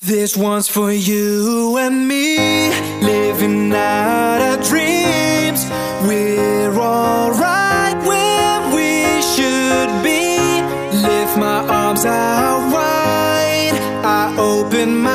This one's for you and me, living out our dreams. We're alright where we should be. Lift my arms out wide, I open my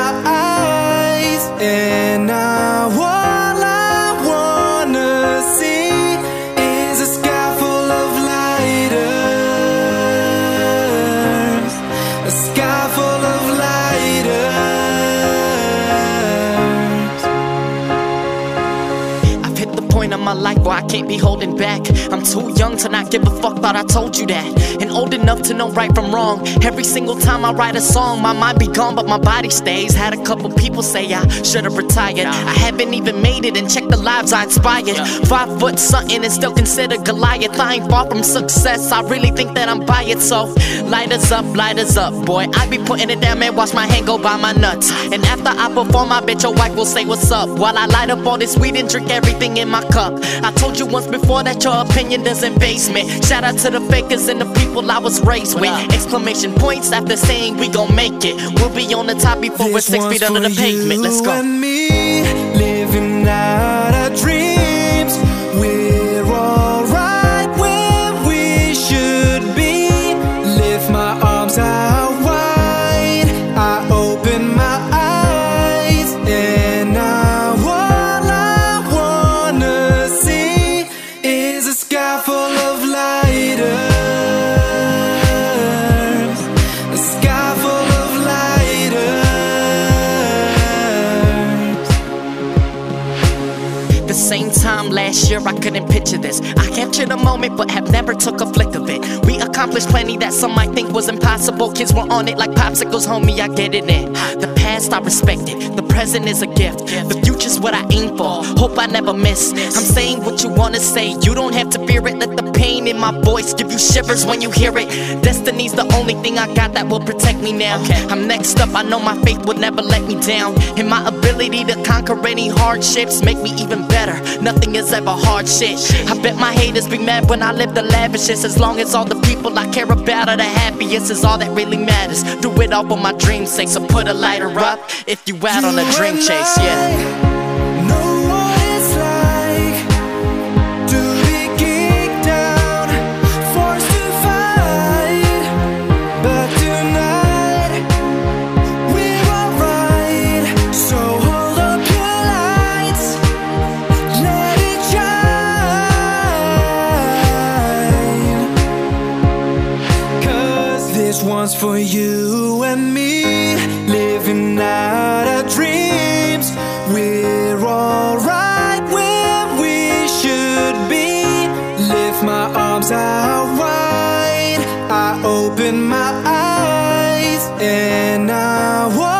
point in my life where I can't be holding back. I'm too young to not give a fuck, thought I told you that. And old enough to know right from wrong. Every single time I write a song, my mind be gone, but my body stays. Had a couple people say I should've retired. I haven't even made it and checked the lives I inspired. Five foot something and still considered Goliath. I ain't far from success, I really think that I'm by it. So, lighters up, light lighters up, boy. I be putting it down, man, watch my hand go by my nuts. And after I perform, I bet your wife will say what's up. While I light up all this weed and drink everything in my cup. I told you once before that your opinion doesn't base me. Shout out to the fakers and the people I was raised with. Exclamation points after saying we gon' make it. We'll be on the top before we're six feet under the pavement. Let's go. The same time last year, I couldn't picture this. I captured a moment, but have never took a flick of it. We accomplished plenty that some might think was impossible. Kids were on it like popsicles, homie. I get it in. The past I respect it. The present is a gift. The future's what I aim for. Hope I never miss. I'm saying what you wanna say. You don't have to fear it. Let the my voice give you shivers when you hear it. Destiny's the only thing I got that will protect me now. I'm next up. I know my faith will never let me down. And my ability to conquer any hardships make me even better. Nothing is ever hard shit. I bet my haters be mad when I live the lavishest. As long as all the people I care about are the happiest, is all that really matters. Do it all for my dream's sake. So put a lighter up if you out on a dream chase. Yeah. This one's for you and me, living out our dreams. We're alright where we should be. Lift my arms out wide, I open my eyes, and now.